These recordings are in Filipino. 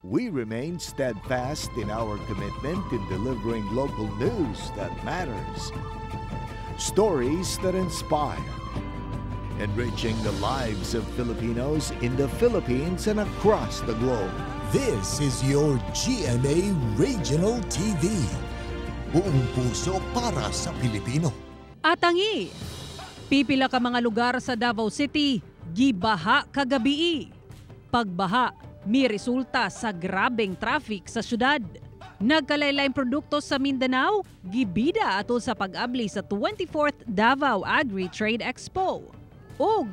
We remain steadfast in our commitment in delivering local news that matters. Stories that inspire. Enriching the lives of Filipinos in the Philippines and across the globe. This is your GMA Regional TV. Buong puso para sa Pilipino. Atangi, pipila ka mga lugar sa Davao City, gibaha kagabi. Pagbaha, may resulta sa grabeng traffic sa syudad. Nagkalaylaing produkto sa Mindanao, gibida ato sa pag-abli sa 24th Davao Agri-Trade Expo. Og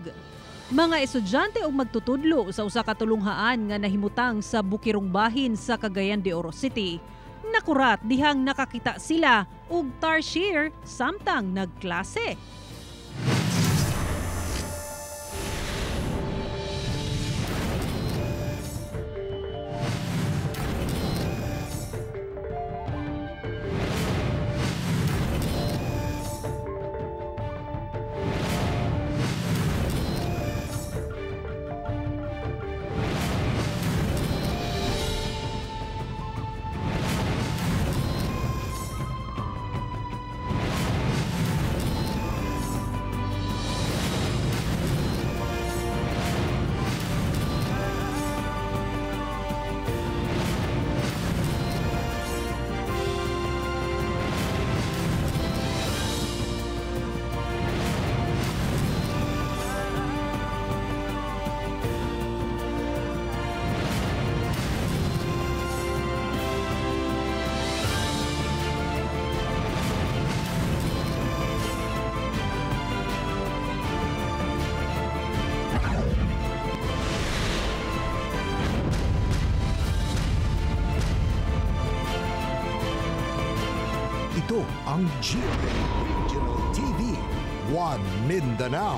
mga estudyante og magtutudlo sa usa ka tulunghaan nga nahimutang sa Bukirong Bahin sa Cagayan de Oro City. Nakurat dihang nakakita sila og tarsier samtang nagklase. Ang GMA Regional TV. One Mindanao.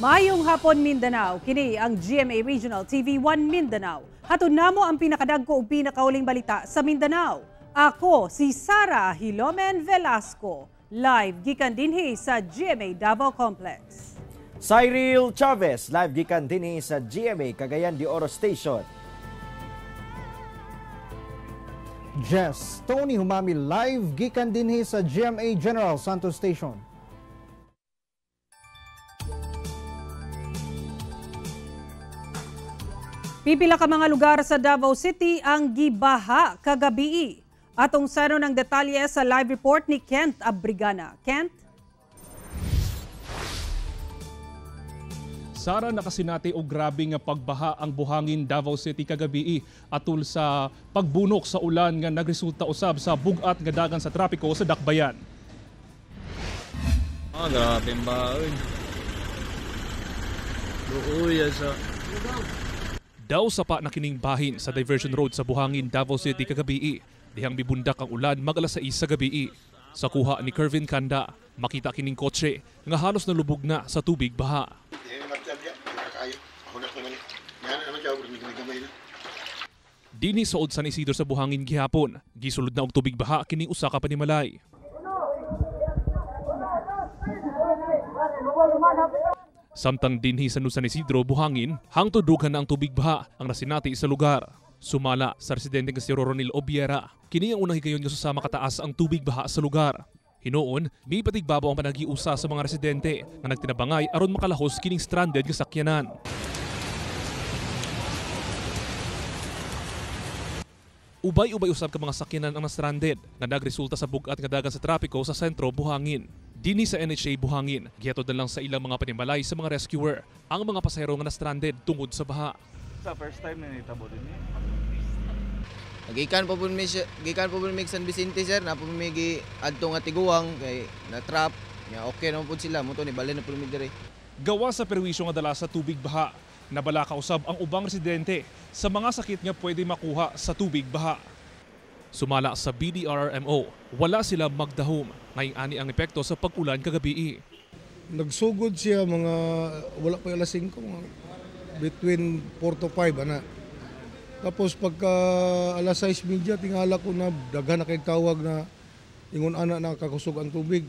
Mayong hapon Mindanao, kini ang GMA Regional TV 1 Mindanao. Hatun namo ang pinakadagko ug pinakauling balita sa Mindanao. Ako si Sara Hilomen Velasco, live gikan dinhi sa GMA Davao Complex. Cyril Chavez, live gikan dinhi sa GMA Cagayan de Oro Station. Jess, Tony Humami live gikan dinhi sa GMA General Santos Station. Pipila ka mga lugar sa Davao City ang gibaha kagabi. Atong sano ng detalye sa live report ni Kent Abrigana. Kent? Sara nakasinati og grabe nga pagbaha ang buhangin Davao City kagabi atul sa pagbunok sa ulan nga nagresulta usab sa bugat nga dagan sa trapiko sa Dakbayan. Ah, grabe ang baon. Luoy sa... Daw sa pa nakining bahin sa diversion road sa buhangin Davao City kagabi dihang bibundak ang ulan mag alas 6 sa gabi. Sa kuha ni Kervin Kanda, makita kining kotse nga halos nalubog na sa tubig baha. Dini sa San Isidro sa buhangin gihapon, gisulod na og tubig baha kining usa ka panimalay. Samtang dinhi sa San Isidro buhangin, hangtod dughan na ang tubig baha ang nasinati sa lugar. Sumala sa residente nga si Roronil Obiera, kini ang unang higayon nga susama kataas ang tubig baha sa lugar. Hinoon, may patigbabaw ang panagiusa sa mga residente nga nagtinabangay aron makalahos kining stranded nga sakyanan. Ubay-ubay usab ka mga sakyanan ang na-stranded nga nagresulta sa bugat nga dagan sa trapiko sa sentro Buhangin. Dini sa NHA Buhangin, gihatod na lang sa ilang mga panimalay sa mga rescuer ang mga pasahero nga na-stranded tungod sa baha. Sa first time na nitabo din eh. Gikan po po mi gikan po po mi San Vicente sir na po mi gi adto nga tiguang kay na trap nya okay naman po sila mo to ni bali na po mi dire. Gawa sa perwisyo nga dala sa tubig baha, nabala kausab ang ubang residente sa mga sakit nga pwede makuha sa tubig baha. Sumala sa BDRRMO, wala sila magdahom ngayong ani ang epekto sa pag-ulan kagabi. nagsugod siya mga wala pa alas 5 mga between 4 to 5 ana tapos pagka alas 6 media tingala ko na daghan na kay tawag na ingon ana nakakusog ang tubig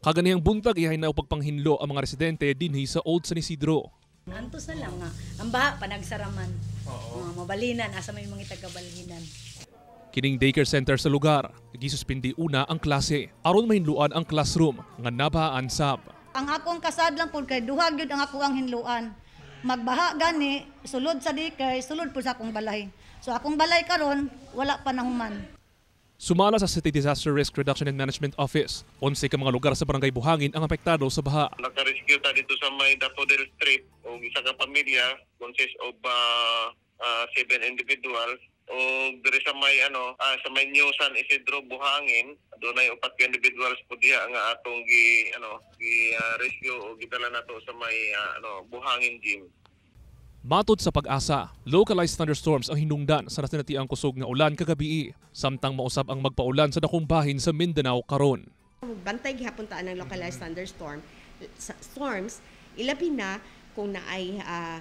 Kaganihang buntag ihay na pagpanghinlo ang mga residente dinhi sa Old San Isidro. Antos na lang nga. Ang baha, panagsaraman. Oo. mabalinan, asa may mga tagabalhinan. Kining daycare center sa lugar, gisuspindi una ang klase. Aron mahinluan ang classroom nga nabaan sab. Ang akong kasad lang po kay duhag yun ang ako ang hinluan. Magbaha gani, sulod sa daycare, sulod po sa akong balay. So akong balay karon wala pa nahuman. Sumala sa City Disaster Risk Reduction and Management Office, 11 ka mga lugar sa barangay Buhangin ang apektado sa baha. Naka-rescue ta dito sa may Daffodil Street o isa ka pamilya consist of uh, uh, seven individuals o diri sa may ano ah, sa may New San Isidro Buhangin doon ay upat ka individuals po diha nga atong gi ano gi uh, rescue o gidala nato sa may uh, ano Buhangin gym. Matod sa pag-asa, localized thunderstorms ang hinungdan sa natinatiang kusog nga ulan kagabi. Samtang mausab ang magpaulan sa dakong bahin sa Mindanao karon. Bantay gihapon ta ng localized thunderstorm sa- storms ilabi na kung naay ah,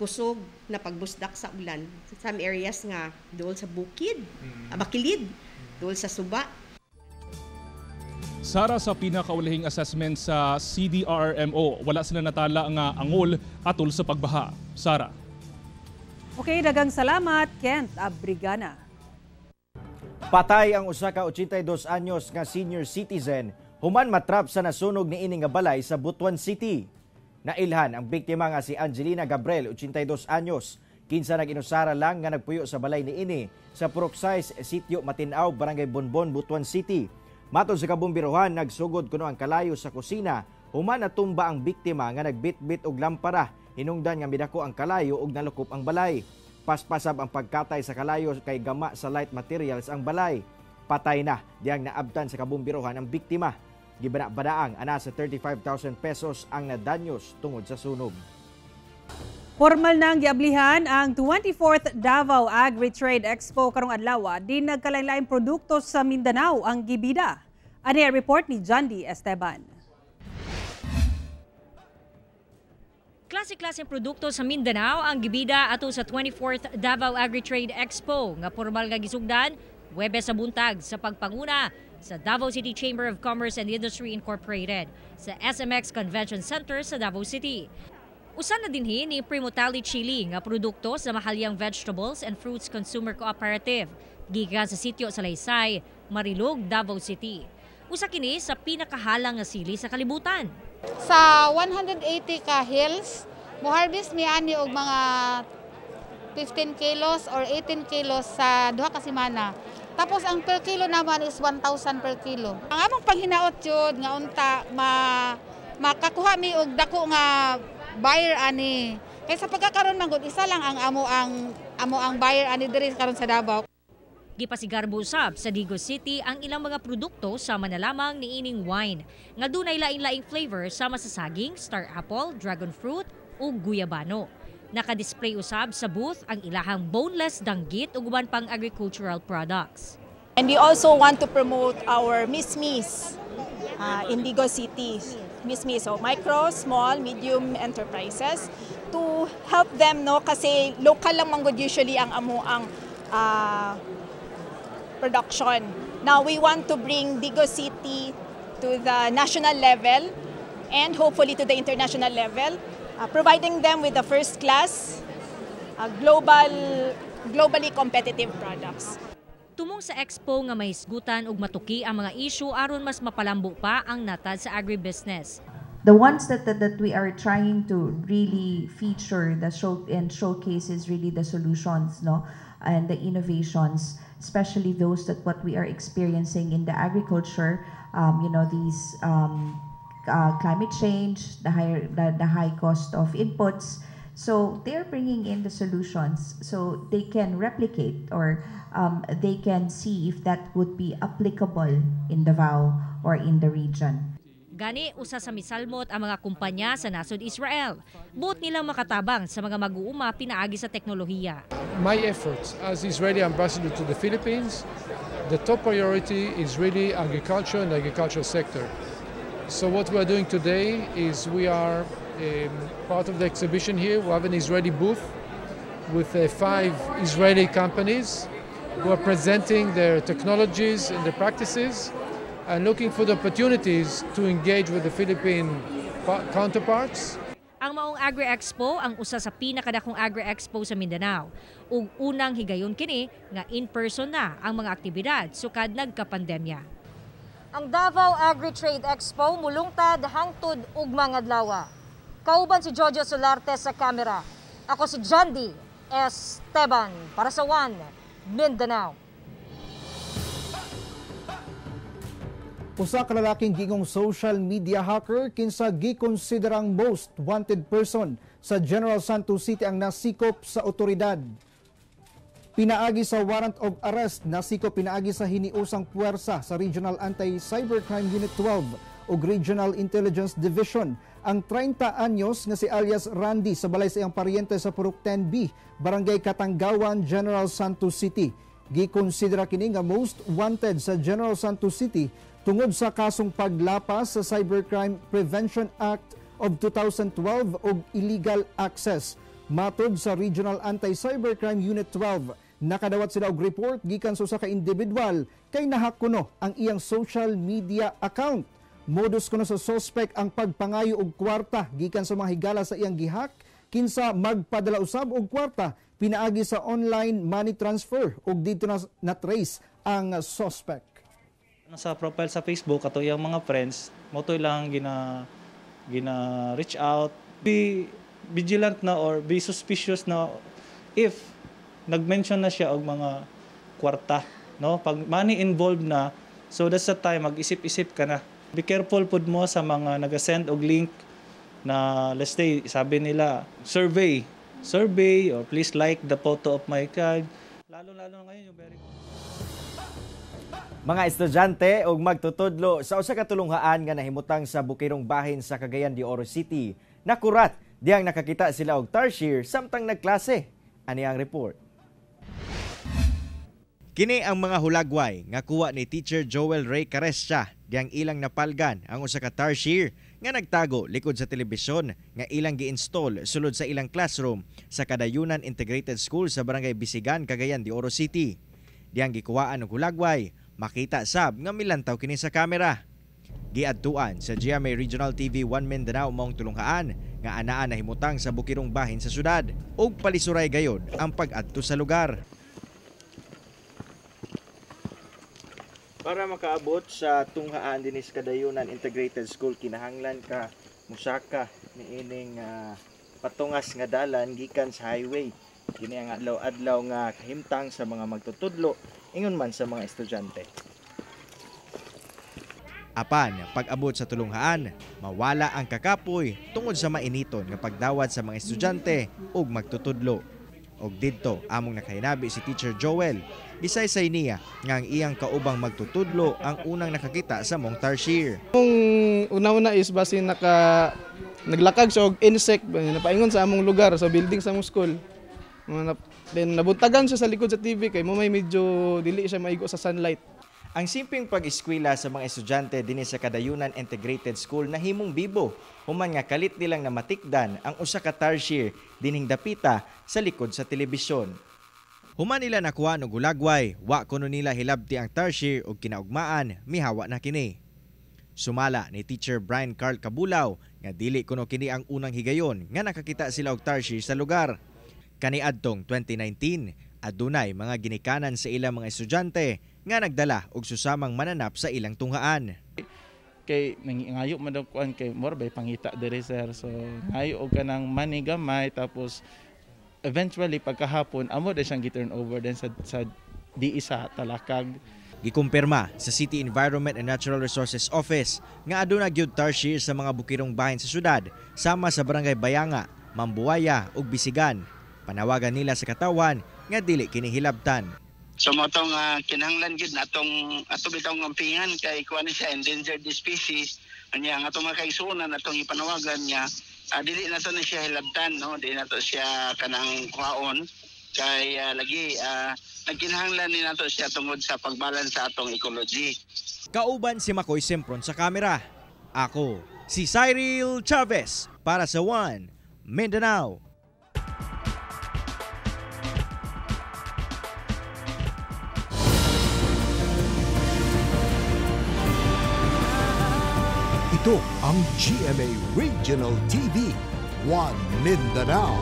kusog na pagbusdak sa ulan some areas nga dool sa bukid, ah, bakilid, dool sa suba, Sara sa pinakaulihing assessment sa CDRMO, wala sila natala nga angol atol sa pagbaha. Sara. Okay, dagang salamat, Kent Abrigana. Patay ang usa ka 82 anyos nga senior citizen human matrap sa nasunog ni ini nga balay sa Butuan City. Nailhan ang biktima nga si Angelina Gabriel, 82 anyos. Kinsa nag-inusara lang nga nagpuyo sa balay ni ini sa Proxais Sitio Matinaw, Barangay Bonbon, Butuan City. Matod sa kabumbiruhan, nagsugod kuno ang kalayo sa kusina. Human natumba ang biktima nga nagbitbit og lampara. Hinungdan nga midako ang kalayo ug nalukop ang balay. Paspasab ang pagkatay sa kalayo kay gama sa light materials ang balay. Patay na diyang naabtan sa kabumbiruhan ang biktima. Gibana-banaang ana sa 35,000 pesos ang nadanyos tungod sa sunog. Formal nang giablihan ang 24th Davao Agri-Trade Expo karong adlaw. Di nagkalain-laing produkto sa Mindanao ang gibida. Ani report ni John D. Esteban. Klase-klaseng produkto sa Mindanao ang gibida ato sa 24th Davao Agri-Trade Expo nga formal nga gisugdan Webes sa buntag sa pagpanguna sa Davao City Chamber of Commerce and Industry Incorporated sa SMX Convention Center sa Davao City. Usan na dinhi ni Primotali Chili nga produkto sa Mahalyang Vegetables and Fruits Consumer Cooperative gikan sa sitio sa Laysay, Marilog, Davao City. Usa kini sa pinakahalang nga sili sa kalibutan. Sa 180 ka hills, mo harvest mi ani og mga 15 kilos or 18 kilos sa duha ka semana. Tapos ang per kilo naman is 1,000 per kilo. Ang among panghinaot jud nga unta ma makakuha mi og dako nga buyer ani. Kay sa pagkakaroon man gud isa lang ang amo ang amo ang buyer ani diri karon sa Davao. Gipasigarbo usab sa Digos City ang ilang mga produkto sama na lamang ni ining wine nga dunay lain-laing flavor sama sa saging, star apple, dragon fruit ug guyabano. Naka-display usab sa booth ang ilahang boneless danggit ug uban pang agricultural products. And we also want to promote our Miss Miss uh, Indigo City. Miss Miss, so micro, small, medium enterprises to help them no kasi local lang man gud usually ang amo ang uh, production. Now we want to bring Digo City to the national level and hopefully to the international level, uh, providing them with the first class uh, global globally competitive products. Tumong sa expo nga may hisgutan ug matuki ang mga issue aron mas mapalambo pa ang natad sa agribusiness. the ones that, that that we are trying to really feature the show and showcase is really the solutions no and the innovations especially those that what we are experiencing in the agriculture um, you know these um, uh, climate change the higher the, the high cost of inputs so they're bringing in the solutions so they can replicate or um, they can see if that would be applicable in Davao or in the region Gani usa sa misalmot ang mga kumpanya sa nasod Israel. Buot nilang makatabang sa mga mag-uuma pinaagi sa teknolohiya. my efforts as Israeli ambassador to the Philippines, the top priority is really agriculture and the agricultural sector. So what we are doing today is we are um, part of the exhibition here. We have an Israeli booth with uh, five Israeli companies who are presenting their technologies and their practices and looking for the opportunities to engage with the Philippine pa- counterparts. Ang Maong Agri-Expo ang usa sa pinakadakong Agri-Expo sa Mindanao. Ug unang higayon kini nga in-person na ang mga aktibidad sukad nagka-pandemya. Ang Davao Agri-Trade Expo mulungtad hangtod ug mga adlaw. Kauban si Jojo Solarte sa kamera. Ako si D. Esteban para sa One Mindanao. Usa ka lalaking gingong social media hacker kinsa gikonsiderang most wanted person sa General Santos City ang nasikop sa otoridad. Pinaagi sa warrant of arrest, nasikop pinaagi sa hiniusang puwersa sa Regional Anti-Cybercrime Unit 12 o Regional Intelligence Division ang 30 anyos nga si alias Randy sa balay sa iyang paryente sa Purok 10B, Barangay Katanggawan, General Santos City. Gikonsidera kini nga most wanted sa General Santos City tungod sa kasong paglapas sa Cybercrime Prevention Act of 2012 o illegal access. Matod sa Regional Anti-Cybercrime Unit 12, nakadawat sila og report gikan sa usa ka individual kay nahak kuno ang iyang social media account. Modus kuno sa suspect ang pagpangayo og kwarta gikan sa mga higala sa iyang gihak kinsa magpadala usab og kwarta pinaagi sa online money transfer ug dito na, na trace ang suspect sa profile sa Facebook ato yung mga friends mo to lang gina gina reach out be vigilant na or be suspicious na if nag-mention na siya og mga kwarta no? Pag money involved na so that's the time mag-isip-isip ka na. Be careful pud mo sa mga naga-send og link na let's say sabi nila survey. Survey or please like the photo of my card. Lalo lalo ngayon yung very Mga estudyante og magtutudlo sa usa ka tulunghaan nga nahimutang sa bukirong bahin sa Cagayan de Oro City. Nakurat diyang nakakita sila og tarsier samtang nagklase. Ani ang report. Kini ang mga hulagway nga kuha ni Teacher Joel Ray Carescia diyang ilang napalgan ang usa ka tarsier nga nagtago likod sa telebisyon nga ilang gi-install sulod sa ilang classroom sa Kadayunan Integrated School sa Barangay Bisigan, Cagayan de Oro City. Diyang gikuhaan og hulagway makita sab nga milantaw kini sa kamera. Giadtuan sa GMA Regional TV 1 Mindanao mong tulunghaan nga anaa na himutang sa bukirong bahin sa syudad ug palisuray gayod ang pag-adto sa lugar. Para makaabot sa tunghaan dinis Kadayunan Integrated School kinahanglan ka musaka ni ining uh, patungas nga dalan gikan sa highway. Kini ang adlaw-adlaw nga kahimtang sa mga magtutudlo ingon man sa mga estudyante. Apan, pag-abot sa tulunghaan, mawala ang kakapoy tungod sa mainiton nga pagdawat sa mga estudyante ug magtutudlo. Og didto among nakahinabi si Teacher Joel, gisaysay niya nga ang iyang kaubang magtutudlo ang unang nakakita sa mong tarsier. Ang una-una is basi naka naglakag siya og insect napaingon sa among lugar sa building sa among school. Then nabuntagan siya sa likod sa TV kay mo may medyo dili siya maigo sa sunlight. Ang simping pag-eskwela sa mga estudyante dinhi sa Kadayunan Integrated School na himong bibo, human nga kalit nilang na matikdan ang usa ka tarsier dining dapita sa likod sa telebisyon. Human nila nakuha og gulagway, wa kuno nila hilabti ang tarsier ug kinaugmaan, mihawa na kini. Sumala ni Teacher Brian Carl Kabulaw nga dili kuno kini ang unang higayon nga nakakita sila og tarsier sa lugar. Kaniadtong 2019, adunay mga ginikanan sa ilang mga estudyante nga nagdala og susamang mananap sa ilang tunghaan. Kay nangayo man daw kuan kay more bay pangita diri sir. So ngayo og kanang money gamay tapos eventually pagkahapon amo da siyang gi-turn over din sa sa di isa talakag. Gikumpirma sa City Environment and Natural Resources Office nga aduna gyud tarsier sa mga bukirong bahin sa syudad sama sa barangay Bayanga, Mambuaya ug Bisigan. Panawagan nila sa katawan nga dili kini hilabtan. So mo tong uh, kinahanglan gid natong ato bitong ngampingan kay kuan siya endangered species anya ang atong mga kaisunan atong ipanawagan niya uh, dili na to na siya hilabtan no dili na to siya kanang kuhaon kay uh, lagi uh, nagkinahanglan ni nato siya tungod sa pagbalance sa atong ecology. Kauban si Makoy Sempron sa kamera. Ako si Cyril Chavez para sa One Mindanao. Ito ang GMA Regional TV, One Mindanao.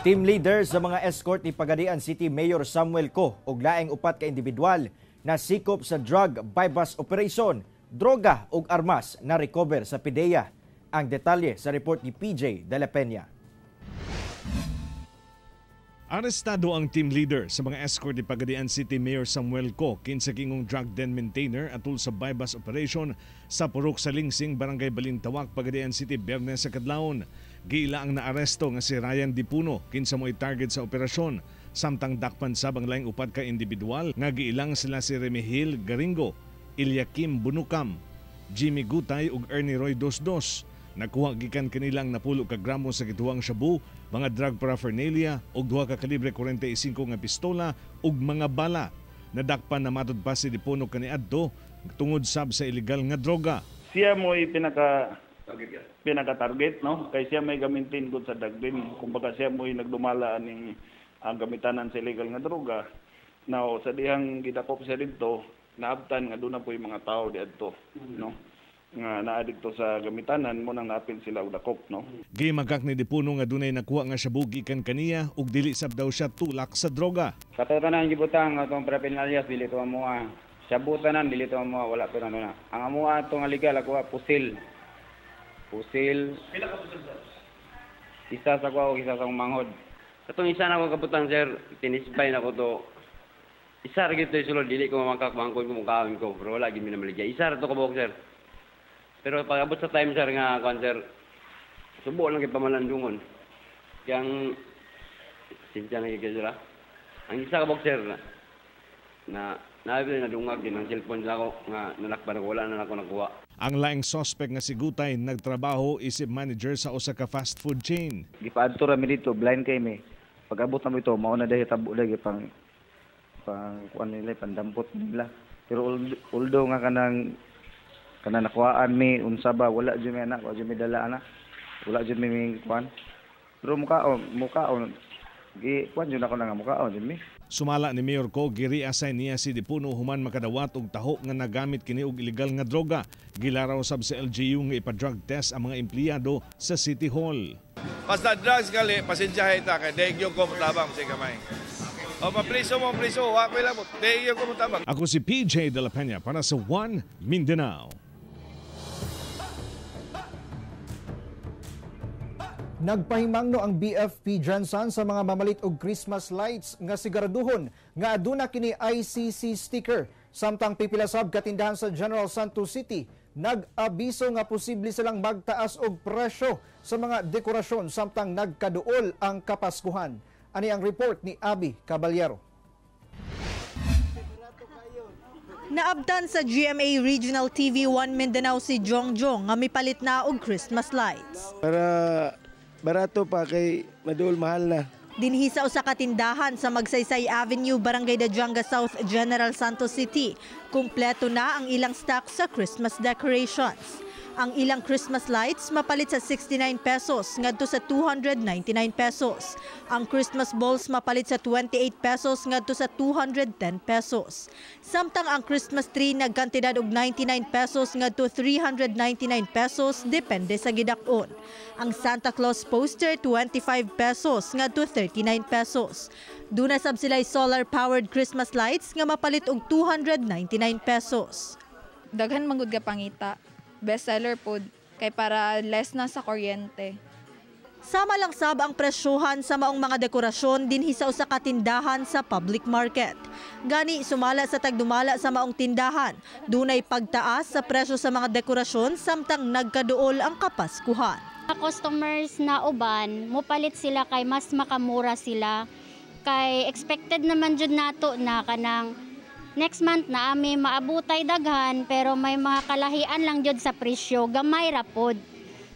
Team leader sa mga escort ni Pagadian City Mayor Samuel Co ug laing upat ka individual na sikop sa drug bypass operation, droga ug armas na recover sa PIDEA. Ang detalye sa report ni PJ De La Peña. Arestado ang team leader sa mga escort ni Pagadian City Mayor Samuel Co kinsa kingong drug den maintainer atul sa bypass operation sa Purok sa Lingsing, Barangay Balintawak, Pagadian City, Biyernes sa Kadlawon. Giila ang naaresto nga si Ryan Dipuno kinsa mo'y target sa operasyon samtang dakpan sabang laing upat ka individual nga giilang sila si Remihil Garingo, Ilyakim Bunukam, Jimmy Gutay ug Ernie Roy Dosdos. Nakuha gikan kanilang napulo ka gramo sa gituwang shabu, mga drug paraphernalia ug duha ka kalibre 45 nga pistola ug mga bala. Nadakpan na matud pa si Dipuno kaniadto tungod sab sa ilegal nga droga. siya mo pinaka pinaka-target no kay siya may gamitin gud sa dagbin kumbaga siya mo nagdumala ning ang gamitanan sa illegal nga droga now sa dihang gidakop siya didto naabtan nga doon po yung mga tao diadto no nga naadikto sa gamitanan mo nang napil sila og dakop no Gimagak ni Dipuno nga dunay nakuha nga shabu gikan kaniya ug dili sab daw siya tulak sa droga. Katotohanan gibutang atong paraphernalia dili to mo Sabutan dili to mo wala to na. Ang amuha to nga legal ako pusil. Pusil. pila ka pusil Isa sa ko isa sa manghod. Katong isa na ko kabutang sir, tinisbay na ko to. Isa ra gid to sulod dili ko mamakak mangkon ko mukhaon ko, pero wala gid mi namaligya. Isa ra to kabuk sir. Pero pag abot sa time sir nga kon sir, subo lang kay pamalandungon. Yang sinja na gid sila. Ang isa kabuk sir na na nabi na dungag din ang cellphone sa ako nga nanakpan ko wala na ako nakuha. Ang laing suspect nga si Gutay nagtrabaho isip manager sa usa ka fast food chain. Gipaadto ra mi dito, blind kay mi. Pag abot na mo ito, mao na dahil tabo dahil pang pang kuan nila pandampot nila. Pero uldo nga kanang kanang nakuhaan mi unsa ba wala jud mi anak, wala jud mi dala anak. Wala jud mi mi kuan. Pero mukaon, mukaon gi kuan jud ako na nga mukaon jud mi. Sumala ni Mayor Ko giri-assign niya si Dipuno human makadawat og taho nga nagamit kini og ilegal nga droga. Gilaraw sab sa LGU nga ipa-drug test ang mga empleyado sa City Hall. Basta drugs gali, pasensyahe ta kay daig yung kumutabang si kamay. O mapriso mo, priso, wa ko lang mo. Daig yung kumutabang. Ako si PJ De La Peña para sa One Mindanao. Nagpahimangno ang BFP Jansan sa mga mamalit og Christmas lights nga siguraduhon nga aduna kini ICC sticker samtang pipila sab katindahan sa General Santos City nag-abiso nga posible silang magtaas og presyo sa mga dekorasyon samtang nagkaduol ang Kapaskuhan. Ani ang report ni Abi Caballero. Naabdan sa GMA Regional TV 1 Mindanao si Jong Jong nga mipalit na og Christmas lights. Para barato pa kay madul mahal na. Dinhi sa usa ka tindahan sa Magsaysay Avenue, Barangay Dajuanga South, General Santos City. Kumpleto na ang ilang stock sa Christmas decorations. Ang ilang Christmas lights mapalit sa 69 pesos ngadto sa 299 pesos. Ang Christmas balls mapalit sa 28 pesos ngadto sa 210 pesos. Samtang ang Christmas tree nagkantidad og 99 pesos ngadto 399 pesos depende sa gidakon. Ang Santa Claus poster 25 pesos ngadto 39 pesos. Duna sab sila solar powered Christmas lights nga mapalit og 299 pesos. daghan manggod ka pangita bestseller pod kay para less na sa kuryente Sama lang sab ang presyohan sa maong mga dekorasyon dinhi sa usa ka tindahan sa public market. Gani sumala sa tagdumala sa maong tindahan, dunay pagtaas sa presyo sa mga dekorasyon samtang nagkaduol ang kapaskuhan. Mga customers na uban, mupalit sila kay mas makamura sila. Kay expected naman jud nato na kanang next month na ami maabutay daghan pero may mga kalahian lang jud sa presyo, gamay ra pod.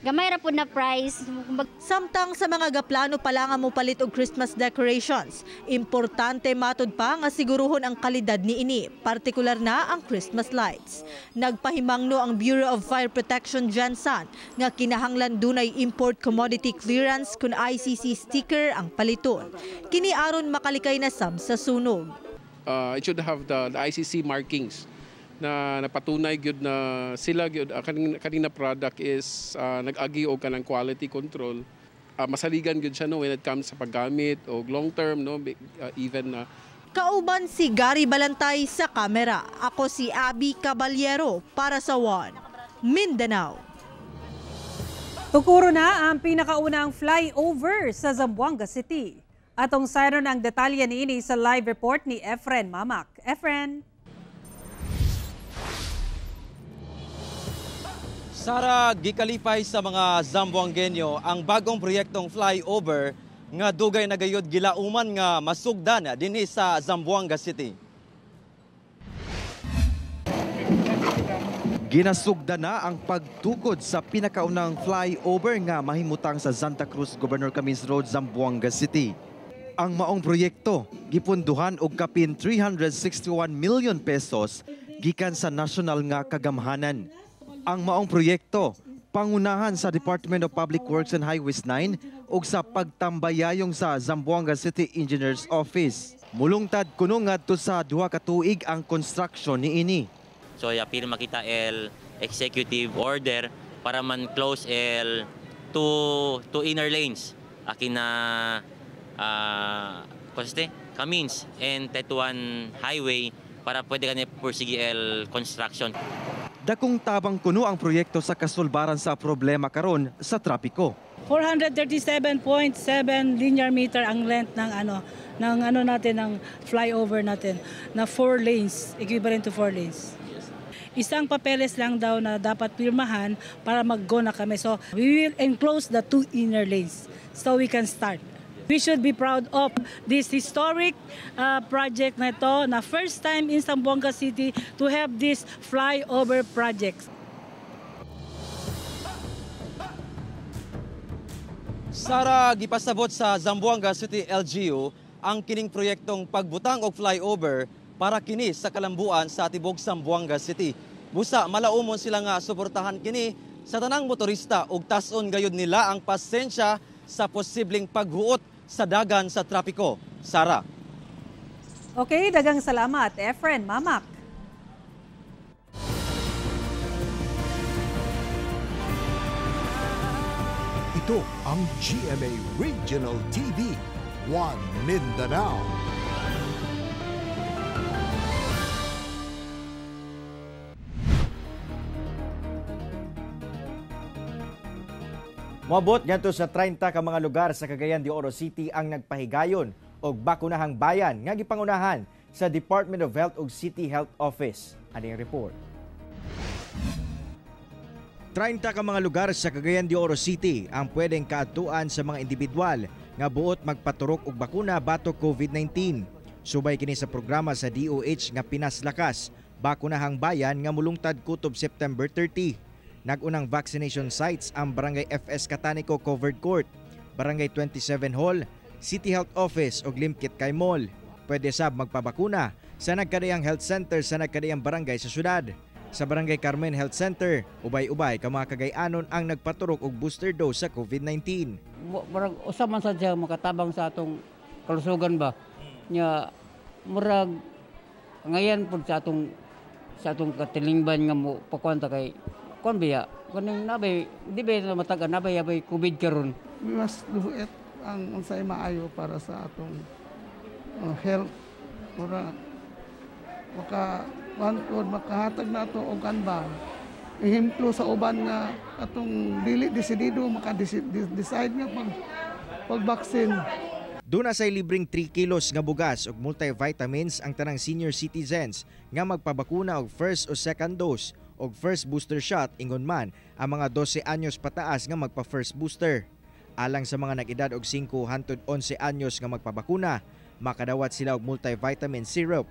gamay ra po na price. Samtang sa mga gaplano pa lang ang mopalit og Christmas decorations, importante matud pa nga siguruhon ang kalidad ni ini, partikular na ang Christmas lights. Nagpahimangno ang Bureau of Fire Protection Jansan nga kinahanglan dunay import commodity clearance kun ICC sticker ang paliton. Kini aron makalikay na sab sa sunog. Uh, it should have the, the ICC markings na napatunay gyud na sila gyud uh, kaning kaning na product is uh, nag-agi og kanang quality control uh, masaligan gyud siya no when it comes sa paggamit o long term no uh, even na Kauban si Gary Balantay sa kamera. Ako si Abby Caballero para sa One Mindanao. Tukuro na ang pinakaunang flyover sa Zamboanga City. Atong sayro ng detalye niini sa live report ni Efren Mamak. Efren. Sara, gikalipay sa mga Zamboangenyo ang bagong proyektong flyover nga dugay na gayud gilauman nga masugdan dinhi sa Zamboanga City. Ginasugda na ang pagtukod sa pinakaunang flyover nga mahimutang sa Santa Cruz Governor Camis Road, Zamboanga City. Ang maong proyekto gipunduhan og kapin 361 million pesos gikan sa national nga kagamhanan. Ang maong proyekto pangunahan sa Department of Public Works and Highways 9 ug sa pagtambayayong sa Zamboanga City Engineers Office. Mulungtad kuno ngadto sa duha ka tuig ang construction niini. So ya pirma kita el executive order para man close el two two inner lanes akin na uh, koste Camins and Tetuan Highway para pwede kani pursige el construction. Dakong tabang kuno ang proyekto sa kasulbaran sa problema karon sa trapiko. 437.7 linear meter ang length ng ano ng ano natin ng flyover natin na 4 lanes equivalent to 4 lanes. Isang papeles lang daw na dapat pirmahan para mag-go na kami. So we will enclose the two inner lanes so we can start. We should be proud of this historic uh, project na ito na first time in Zamboanga City to have this flyover project. Sara gipasabot sa Zamboanga City LGU ang kining proyektong pagbutang og flyover para kini sa kalambuan sa tibok Zamboanga City. Busa malaumon sila nga suportahan kini sa tanang motorista ug tas-on gayud nila ang pasensya sa posibleng paghuot sa dagan sa trapiko. Sara. Okay, dagang salamat. Efren Mamak. Ito ang GMA Regional TV, One Mindanao. Moabot ngadto sa 30 ka mga lugar sa Cagayan de Oro City ang nagpahigayon og bakunahang bayan nga gipangunahan sa Department of Health ug City Health Office. Aning report. 30 ka mga lugar sa Cagayan de Oro City ang pwedeng kaadtuan sa mga individual nga buot magpaturok og bakuna batok COVID-19. Subay kini sa programa sa DOH nga Pinas Lakas, bakunahang bayan nga mulungtad kutob September 30. Nagunang vaccination sites ang Barangay FS Catanico Covered Court, Barangay 27 Hall, City Health Office ug Limkit Kay Mall. Pwede sab magpabakuna sa nagkadayang health center sa nagkadayang barangay sa syudad. Sa Barangay Carmen Health Center, ubay-ubay ka mga kagayanon ang nagpaturok og booster dose sa COVID-19. murag usa man sa siya makatabang sa atong kalusugan ba nya murag ngayon pud sa atong sa atong katilingban nga mo pakwanta kay kon biya kuning nabay di ba na mataga nabay abay covid karon? Mas luhuet ang unsay maayo para sa atong uh, health. Para maka wantod makahatag na ato og kanba ehemplo sa uban nga atong dili desidido maka-decide nga pag pag-vaccine Doon say libreng 3 kilos nga bugas ug multivitamins ang tanang senior citizens nga magpabakuna og first o second dose og first booster shot ingon man ang mga 12 anyos pataas nga magpa first booster. Alang sa mga nag-edad og 5 hangtod 11 anyos nga magpabakuna, makadawat sila og multivitamin syrup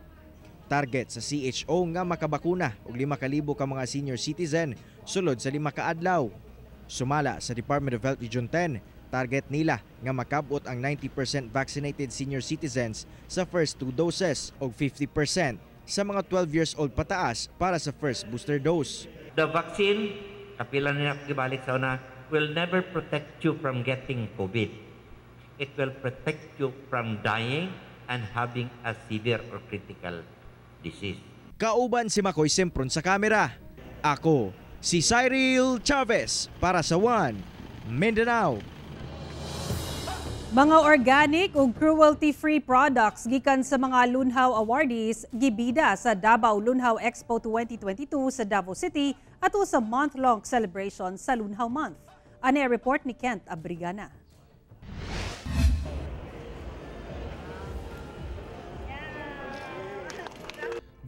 Target sa CHO nga makabakuna og 5,000 ka mga senior citizen sulod sa lima ka adlaw. Sumala sa Department of Health Region 10, target nila nga makabot ang 90% vaccinated senior citizens sa first two doses o 50% sa mga 12 years old pataas para sa first booster dose. The vaccine, kapila na kibalik sa una, will never protect you from getting COVID. It will protect you from dying and having a severe or critical disease. Kauban si Makoy Sempron sa kamera. Ako, si Cyril Chavez para sa One Mindanao. Mga organic ug cruelty-free products gikan sa mga Lunhaw awardees gibida sa Davao Lunhaw Expo 2022 sa Davao City ato sa month-long celebration sa Lunhaw Month. Ani report ni Kent Abrigana.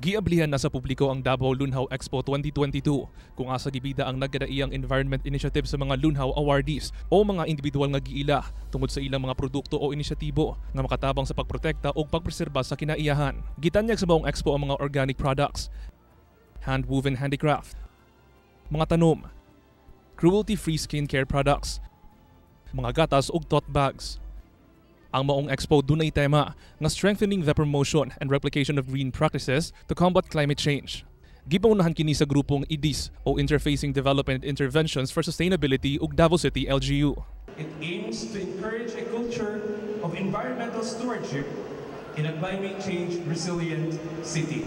Giablihan na sa publiko ang Davao Lunhaw Expo 2022 kung asa gibida ang nagkadaiyang environment initiative sa mga Lunhaw awardees o mga individual nga giila tungod sa ilang mga produkto o inisyatibo nga makatabang sa pagprotekta o pagpreserba sa kinaiyahan. Gitanyag sa maong expo ang mga organic products, hand-woven handicraft, mga tanom, cruelty-free skincare products, mga gatas ug tote bags, ang maong expo dunay tema nga strengthening the promotion and replication of green practices to combat climate change. Gipaunahan kini sa grupong IDIS o Interfacing Development Interventions for Sustainability ug Davao City LGU. It aims to encourage a culture of environmental stewardship in a climate change resilient city.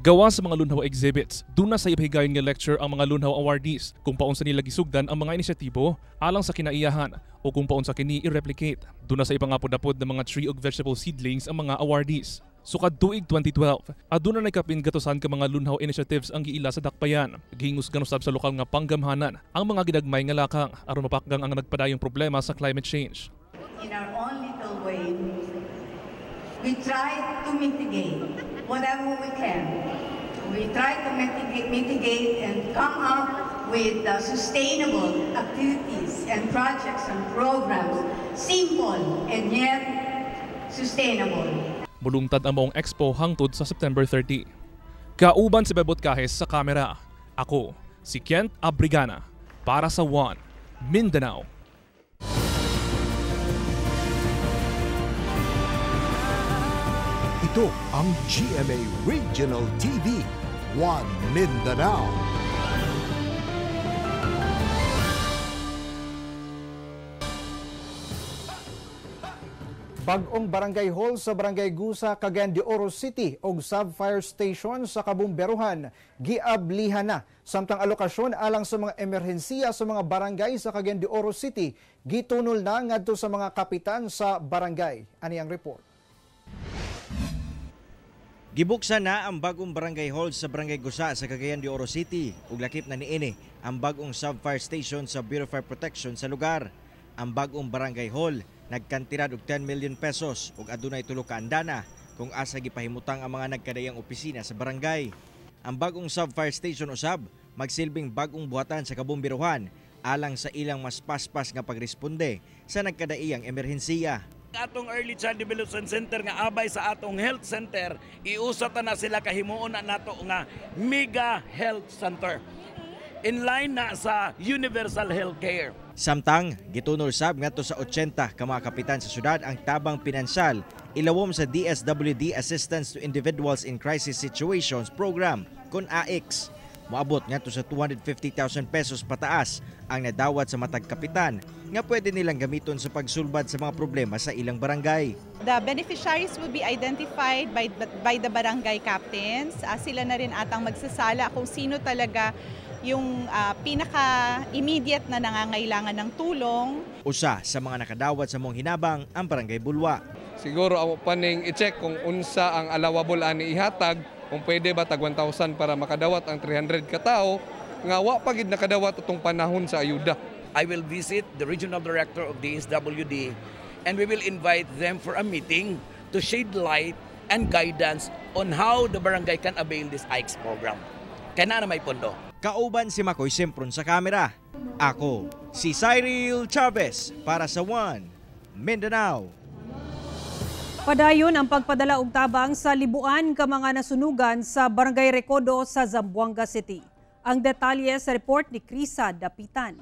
Gawa sa mga Lunhaw exhibits, duna sa ipahigayon nga lecture ang mga Lunhaw awardees kung paun sa nila gisugdan ang mga inisyatibo alang sa kinaiyahan o kung paun sa kini i-replicate. Duna sa ipangapod-apod ng mga tree ug vegetable seedlings ang mga awardees. Sukad tuig 2012, aduna na kapin gatusan ka mga Lunhaw initiatives ang giila sa dakpayan. Gihingus ganusab sa lokal nga panggamhanan ang mga ginagmay nga lakang aron mapakgang ang nagpadayong problema sa climate change. In our own little way, we try to mitigate whatever we can. We try to mitigate, mitigate and come up with uh, sustainable activities and projects and programs, simple and yet sustainable. Mulungtad ang maong expo hangtod sa September 30. Kauban si Bebot Kahes sa kamera. Ako, si Kent Abrigana, para sa One, Mindanao. Ito ang GMA Regional TV, One Mindanao. Bagong barangay hall sa Barangay Gusa, Cagayan de Oro City ug sub-fire station sa Kabumberuhan giablihan na. Samtang alokasyon alang sa mga emerhensiya sa mga barangay sa Cagayan de Oro City gitunol na ngadto sa mga kapitan sa barangay. Ani ang report. Gibuksan na ang bagong barangay hall sa Barangay Gusa sa Cagayan de Oro City ug lakip na niini ang bagong sub-fire station sa Bureau of Fire Protection sa lugar. Ang bagong barangay hall nagkantirad og 10 million pesos ug adunay tulo ka andana kung asa gipahimutang ang mga nagkadayang opisina sa barangay. Ang bagong sub-fire station usab magsilbing bagong buhatan sa kabumbiruhan alang sa ilang mas paspas nga pagresponde sa nagkadaiyang emerhensiya. Atong early child development center nga abay sa atong health center iusat na sila kahimuon na nato nga mega health center. In line na sa universal health care Samtang gitunol sab ngadto sa 80 ka mga kapitan sa syudad ang tabang pinansyal. Ilawom sa DSWD Assistance to Individuals in Crisis Situations program kun AX. Moabot ngadto sa 250,000 pesos pataas ang nadawat sa matag kapitan nga pwede nilang gamiton sa pagsulbad sa mga problema sa ilang barangay. The beneficiaries will be identified by, by the barangay captains. Uh, sila na rin atang magsasala kung sino talaga yung uh, pinaka-immediate na nangangailangan ng tulong. Usa sa mga nakadawat sa mong hinabang ang barangay Bulwa. Siguro ako paning i-check kung unsa ang allowable ani ihatag, kung pwede ba tag 1,000 para makadawat ang 300 ka tao, nga wa pagid nakadawat atong panahon sa ayuda. I will visit the regional director of DSWD and we will invite them for a meeting to shed light and guidance on how the barangay can avail this AICS program. Kaya na may pondo. Kauban si Makoy Sempron sa kamera. Ako, si Cyril Chavez para sa One Mindanao. Padayon ang pagpadala og tabang sa libuan ka mga nasunugan sa Barangay Recodo sa Zamboanga City. Ang detalye sa report ni Krisa Dapitan.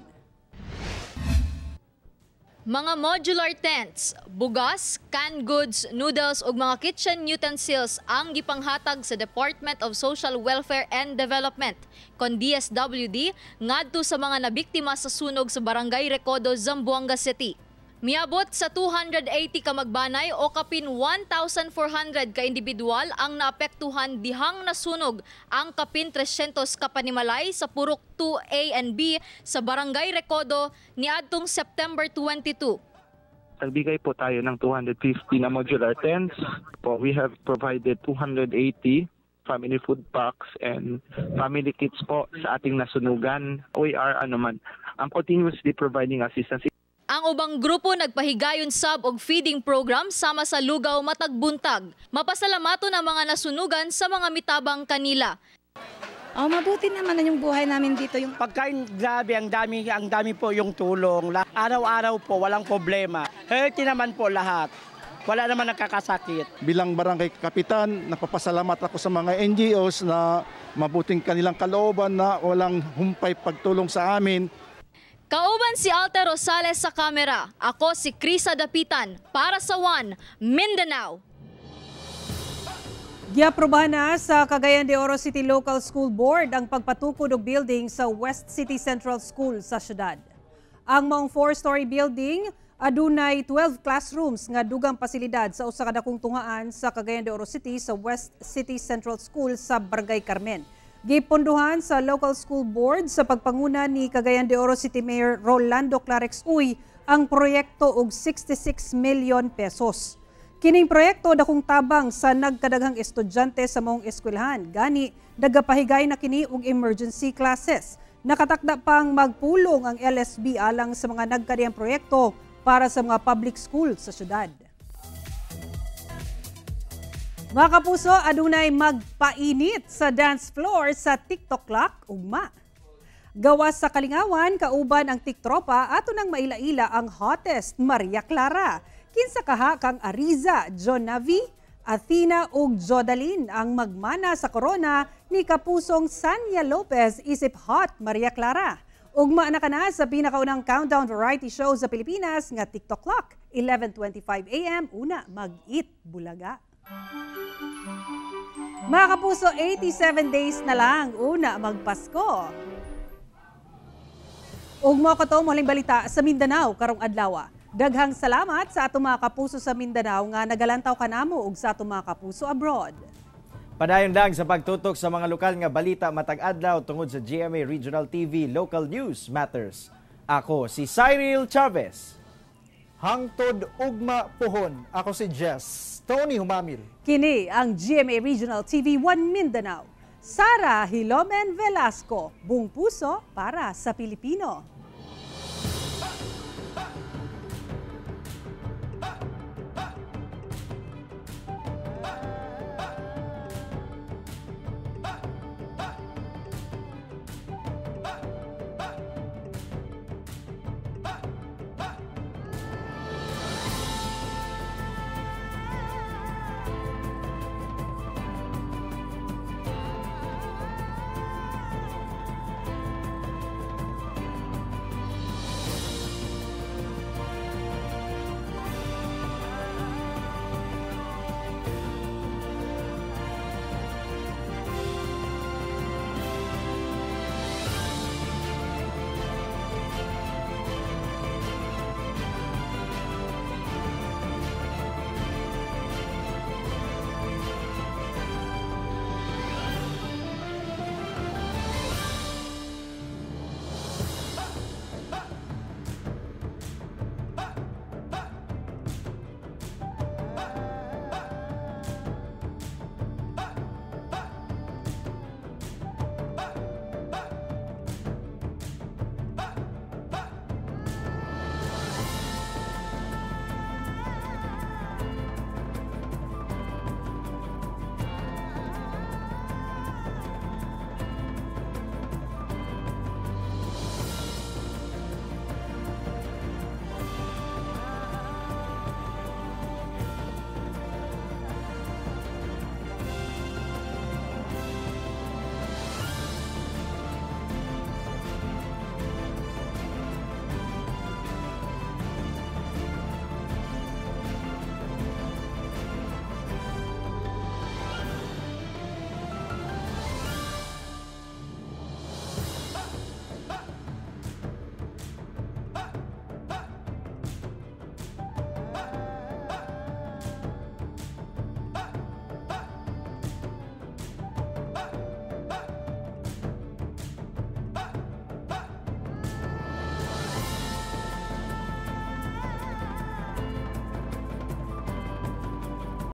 Mga modular tents, bugas, canned goods, noodles ug mga kitchen utensils ang gipanghatag sa Department of Social Welfare and Development kon DSWD ngadto sa mga nabiktima sa sunog sa Barangay Recodo, Zamboanga City. Miabot sa 280 ka magbanay o kapin 1,400 ka individual ang naapektuhan dihang nasunog ang kapin 300 ka panimalay sa Purok 2A and B sa Barangay Recodo niadtong September 22. Nagbigay po tayo ng 250 na modular tents. Po, we have provided 280 family food packs and family kits po sa ating nasunugan. We are ano man, ang continuously providing assistance Ang ubang grupo nagpahigayon sub og feeding program sama sa lugaw matag buntag. Mapasalamato na mga nasunugan sa mga mitabang kanila. Oh, mabuti naman na yung buhay namin dito. Yung Pagkain, grabe, ang dami, ang dami po yung tulong. Araw-araw po, walang problema. Healthy naman po lahat. Wala naman nakakasakit. Bilang barangay kapitan, napapasalamat ako sa mga NGOs na mabuting kanilang kalooban na walang humpay pagtulong sa amin. Kauban si Alta Rosales sa kamera. Ako si Krisa Dapitan para sa One, Mindanao. Giaprobahan na sa Cagayan de Oro City Local School Board ang pagpatukod og building sa West City Central School sa syudad. Ang mong four-story building adunay 12 classrooms nga dugang pasilidad sa usa ka dakong tungaan sa Cagayan de Oro City sa West City Central School sa Barangay Carmen. Gipondohan sa local school board sa pagpanguna ni Cagayan de Oro City Mayor Rolando Clarex Uy ang proyekto og 66 milyon pesos. Kining proyekto dakong tabang sa nagkadaghang estudyante sa mong eskwelahan. Gani, nagapahigay na kini og emergency classes. Nakatakda pang magpulong ang LSB alang sa mga nagkadiyang proyekto para sa mga public school sa syudad. Mga kapuso, adunay magpainit sa dance floor sa TikTok Clock ugma. Gawas sa Kalingawan, kauban ang tiktropa ato nang mailaila ang hottest Maria Clara. Kinsa kaha kang Ariza, John Navi, Athena ug Jodalin ang magmana sa corona ni kapusong Sanya Lopez isip hot Maria Clara. Ugma na kana sa pinakaunang countdown variety show sa Pilipinas nga TikTok Clock, 11.25 a.m. Una, mag-eat bulaga. Mga kapuso, 87 days na lang. Una, magpasko. Ug mo kato mo balita sa Mindanao karong adlaw. Daghang salamat sa atong mga kapuso sa Mindanao nga nagalantaw kanamo ug sa atong mga kapuso abroad. Padayon lang sa pagtutok sa mga lokal nga balita matag adlaw tungod sa GMA Regional TV Local News Matters. Ako si Cyril Chavez. Hangtod ugma pohon. Ako si Jess. Tony Humamil. Kini ang GMA Regional TV 1 Mindanao. Sara Hilomen Velasco, buong puso para sa Pilipino.